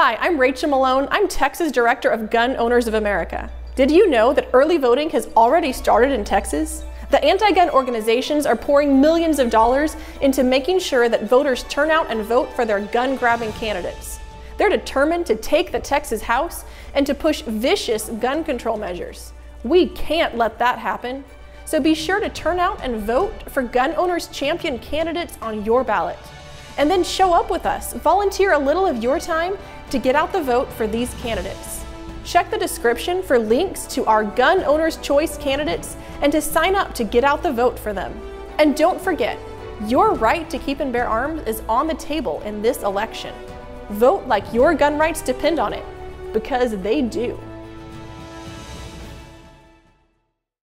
Hi, I'm Rachel Malone. I'm Texas Director of Gun Owners of America. Did you know that early voting has already started in Texas? The anti gun organizations are pouring millions of dollars into making sure that voters turn out and vote for their gun grabbing candidates. They're determined to take the Texas House and to push vicious gun control measures. We can't let that happen. So be sure to turn out and vote for gun owners champion candidates on your ballot. And then show up with us. Volunteer a little of your time to get out the vote for these candidates. Check the description for links to our Gun Owners Choice candidates and to sign up to get out the vote for them. And don't forget, your right to keep and bear arms is on the table in this election. Vote like your gun rights depend on it, because they do.